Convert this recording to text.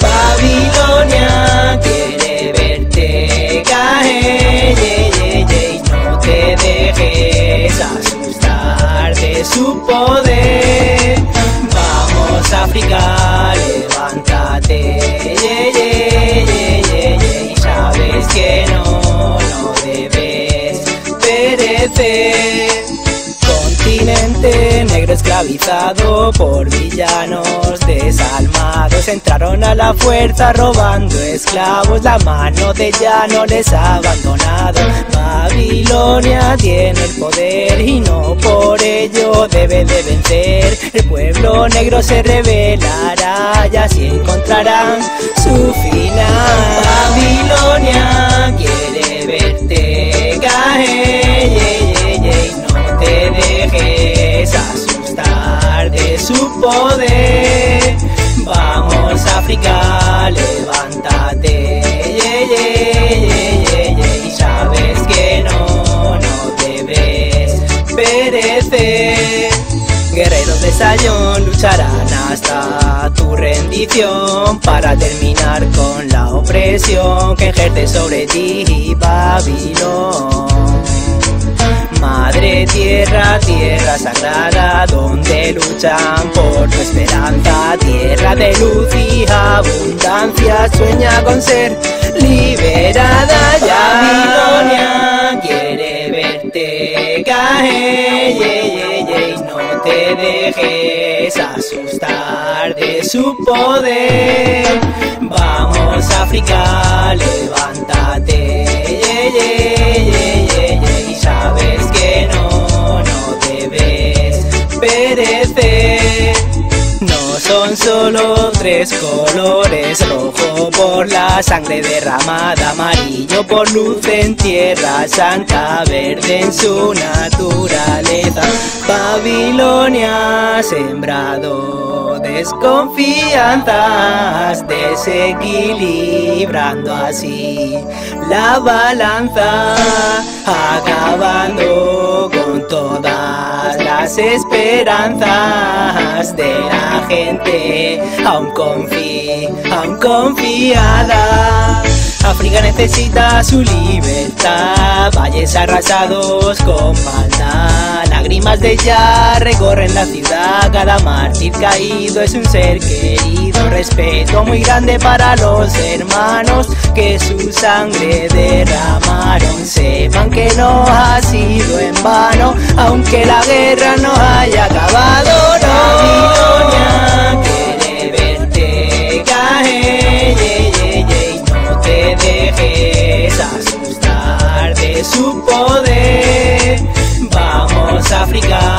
Babilonia quiere verte caer, ye, ye, ye, y no te dejes asustar de su poder. Vamos África, por villanos desalmados entraron a la fuerza robando esclavos la mano de ya no les ha abandonado. Babilonia tiene el poder y no por ello debe de vencer. El pueblo negro se rebelará y así encontrarán su final su poder. Vamos África, levántate, ye, ye, ye, y sabes que no, no debes perecer. Guerreros de Sayón lucharán hasta tu rendición para terminar con la opresión que ejerce sobre ti Babilón. Madre tierra, tierra donde luchan por tu esperanza, tierra de luz y abundancia, sueña con ser liberada ya. Babilonia quiere verte caer, y no te dejes asustar de su poder. Vamos África, No son solo tres colores, rojo por la sangre derramada, amarillo por luz en tierra santa, verde en su naturaleza. Babilonia sembrado desconfianzas, desequilibrando así la balanza, acabando con todas las esperanzas de la gente, aún confía, aún confiada. África necesita su libertad, valles arrasados con maldad, lágrimas de ya recorren la ciudad, cada mártir caído es un ser querido, respeto muy grande para los hermanos que su sangre derramaron, sepan que no ha sido en vano, aunque la guerra no haya acabado, no. Quiere verte caer, ye, ye, ye, y no te dejes asustar de su poder. Vamos África,